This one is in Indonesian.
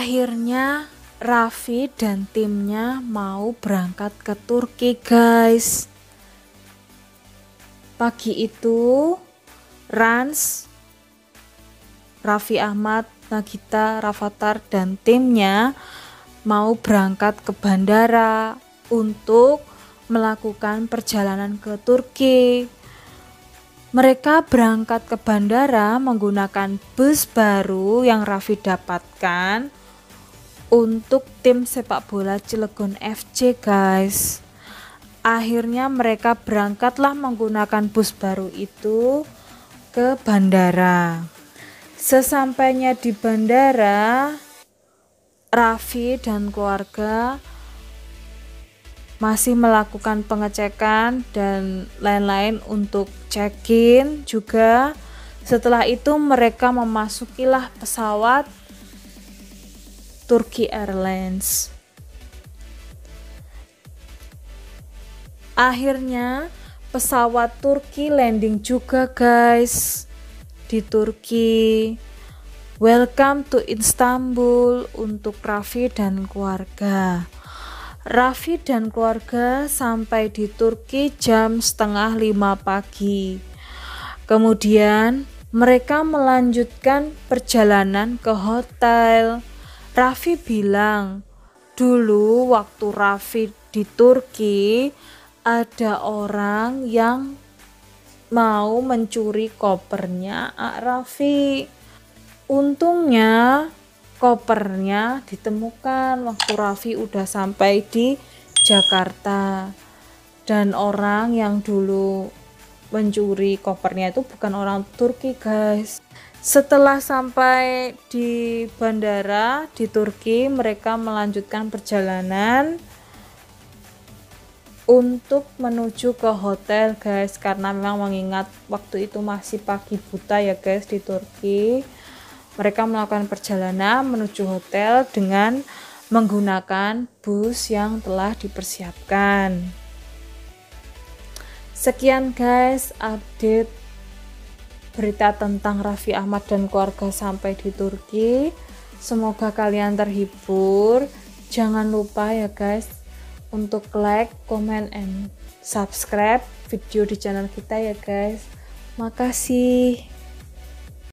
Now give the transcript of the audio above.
Akhirnya Raffi dan timnya mau berangkat ke Turki guys. Pagi itu Rans, Raffi Ahmad, Nagita, Rafathar dan timnya mau berangkat ke bandara untuk melakukan perjalanan ke Turki. Mereka berangkat ke bandara menggunakan bus baru yang Raffi dapatkan untuk tim sepak bola Cilegon FC guys. Akhirnya mereka berangkatlah menggunakan bus baru itu ke bandara. Sesampainya di bandara Raffi dan keluarga masih melakukan pengecekan dan lain-lain untuk check-in juga. Setelah itu mereka memasukilah pesawat Turki Airlines. Akhirnya pesawat Turki landing juga guys di Turki. Welcome to Istanbul untuk Raffi dan keluarga. Raffi dan keluarga sampai di Turki jam setengah lima pagi. Kemudian mereka melanjutkan perjalanan ke hotel. Raffi bilang, dulu waktu Raffi di Turki ada orang yang mau mencuri kopernya Ak Raffi. Untungnya kopernya ditemukan waktu Raffi udah sampai di Jakarta. Dan orang yang dulu mencuri kopernya itu bukan orang Turki guys setelah sampai di bandara di Turki, mereka melanjutkan perjalanan untuk menuju ke hotel, guys, karena memang mengingat waktu itu masih pagi buta ya, guys, di Turki. Mereka melakukan perjalanan menuju hotel dengan menggunakan bus yang telah dipersiapkan. Sekian, guys, update berita tentang Raffi Ahmad dan keluarga sampai di Turki. Semoga kalian terhibur. Jangan lupa ya guys untuk like, comment, and subscribe video di channel kita ya guys. Makasih.